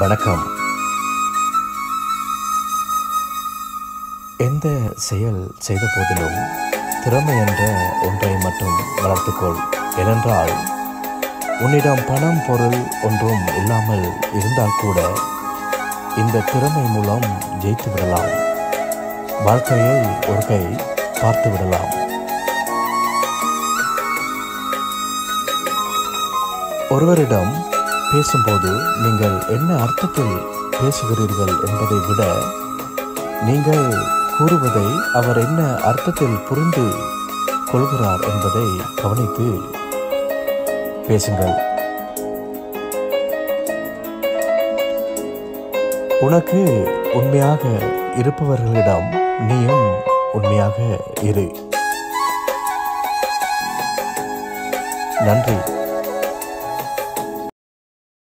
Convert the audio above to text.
வணக்கம். எந்த செயல் செய்த போதிலும் திறமை என்ற ஒன்றை மட்டும் வளர்த்துக்கொள். ஏனென்றால் உன்னிடம் பணம் பொருள் ஒன்றும் இல்லாமல் இருந்தால் கூட இந்த திறமை மூலம் ஜெயித்து விடலாம். வாழ்க்கையை ஒரு கை பார்த்து விடலாம். ஒருவரிடம் பேசும்போது நீங்கள் என்ன அர்த்தத்தில் பேசுகிறீர்கள் என்பதை விட நீங்கள் கூறுவதை அவர் என்ன அர்த்தத்தில் புரிந்து கொள்கிறார் என்பதை கவனித்து பேசுங்கள். உனக்கு உண்மையாக இருப்பவர்களிடம் நீயும் உண்மையாக இரு. நன்றி.